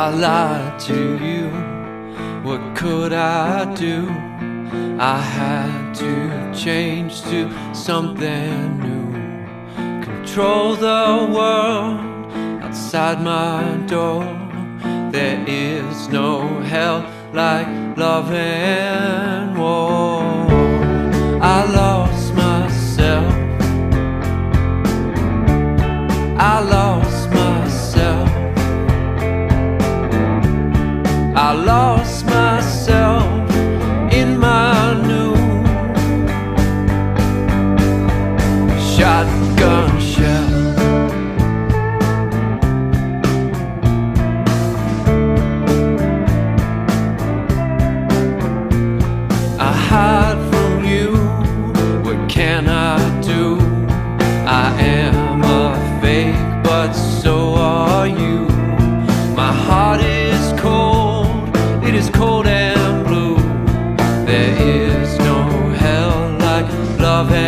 I lied to you. What could I do? I had to change to something new. Control the world outside my door. There is no hell like love and war. lost myself in my new shotgun shell. I hide from you. What can I do? I am. love